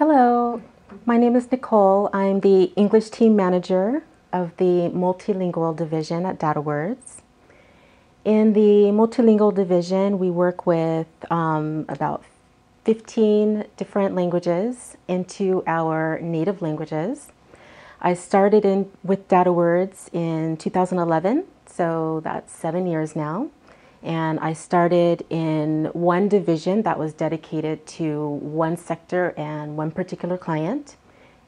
Hello, my name is Nicole. I'm the English team manager of the multilingual division at DataWords. In the multilingual division, we work with um, about 15 different languages into our native languages. I started in with DataWords in 2011, so that's seven years now and I started in one division that was dedicated to one sector and one particular client.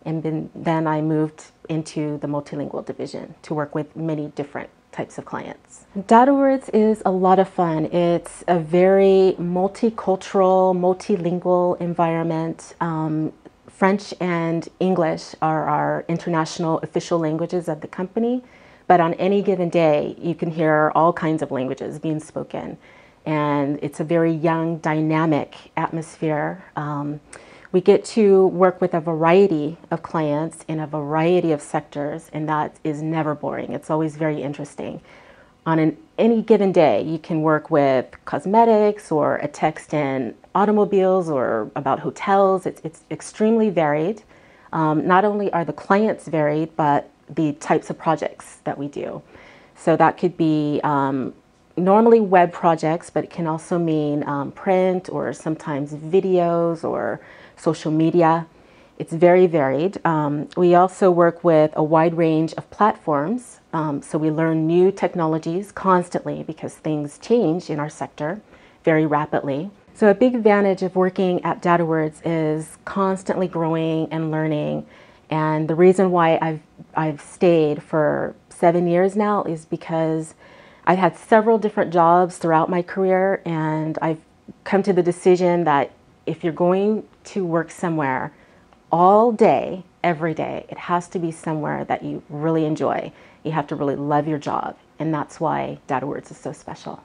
And then, I moved into the multilingual division to work with many different types of clients. DataWords is a lot of fun. It's a very multicultural, multilingual environment. Um, French and English are our international official languages of the company. But on any given day, you can hear all kinds of languages being spoken. And it's a very young, dynamic atmosphere. Um, we get to work with a variety of clients in a variety of sectors, and that is never boring. It's always very interesting. On an, any given day, you can work with cosmetics or a text in automobiles or about hotels. It's, it's extremely varied. Um, not only are the clients varied, but the types of projects that we do. So that could be um, normally web projects, but it can also mean um, print or sometimes videos or social media. It's very varied. Um, we also work with a wide range of platforms. Um, so we learn new technologies constantly because things change in our sector very rapidly. So a big advantage of working at DataWords is constantly growing and learning and the reason why I've, I've stayed for seven years now is because I've had several different jobs throughout my career, and I've come to the decision that if you're going to work somewhere all day, every day, it has to be somewhere that you really enjoy. You have to really love your job, and that's why DataWords is so special.